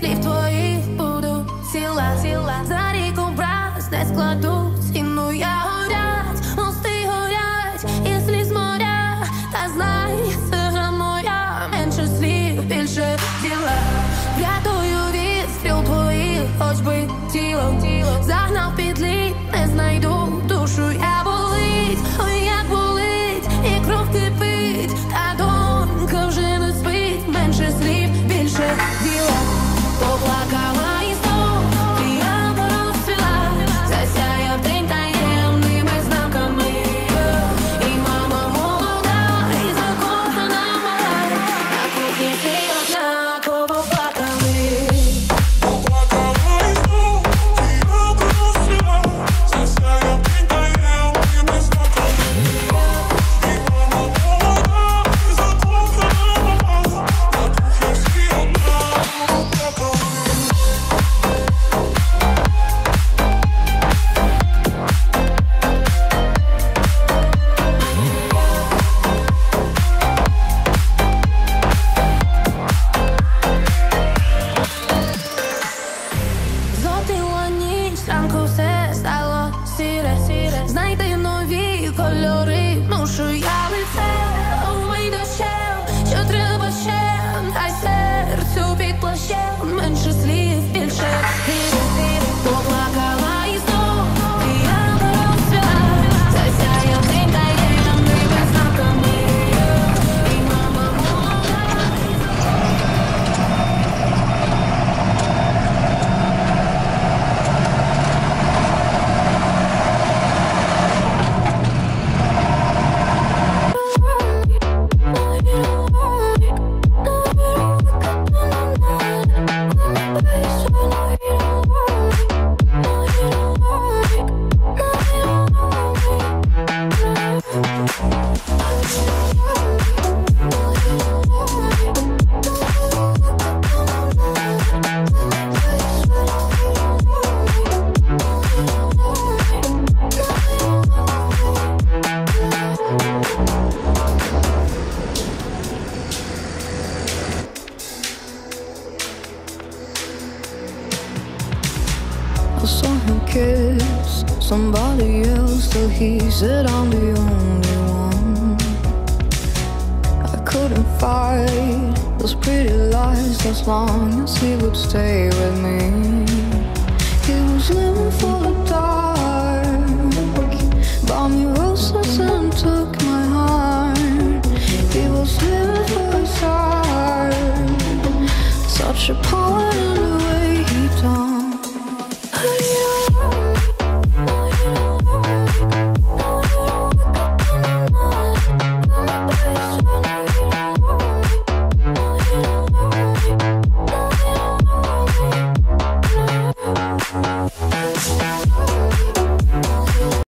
слів твоїх буду ціла, ціла. За рік образ не складу ціну я горять, мости горять, і сліз моря, та знай, гра моя, менше слів, більше діла. Врятую від стріл твоїх, хоч би тіло, тіло загнав I saw him kiss somebody else so he said I'm the only one. I couldn't fight those pretty lies as long as he would stay with me. He was living for the dark, bought me roses and took my heart. He was living for his heart, such a and